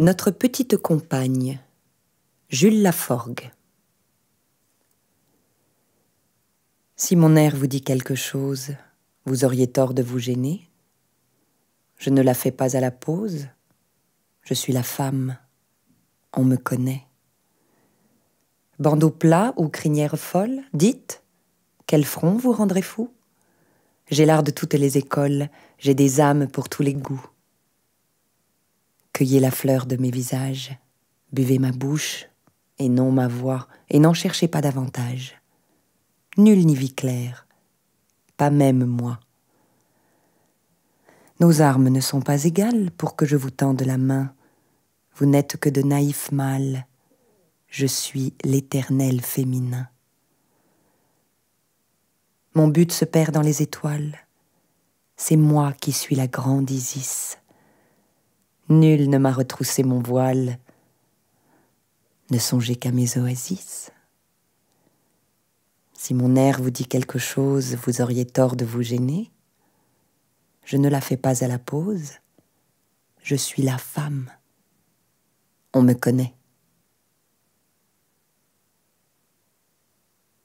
Notre petite compagne, Jules Laforgue. Si mon air vous dit quelque chose, vous auriez tort de vous gêner. Je ne la fais pas à la pause, je suis la femme, on me connaît. Bandeau plat ou crinière folle, dites, quel front vous rendrez fou? J'ai l'art de toutes les écoles, j'ai des âmes pour tous les goûts. Cueillez la fleur de mes visages, buvez ma bouche, et non ma voix, et n'en cherchez pas davantage. Nul n'y vit clair, pas même moi. Nos armes ne sont pas égales pour que je vous tende la main. Vous n'êtes que de naïfs mâles. Je suis l'éternel féminin. Mon but se perd dans les étoiles. C'est moi qui suis la grande Isis. Nul ne m'a retroussé mon voile. Ne songez qu'à mes oasis. Si mon air vous dit quelque chose, vous auriez tort de vous gêner. Je ne la fais pas à la pause. Je suis la femme. On me connaît.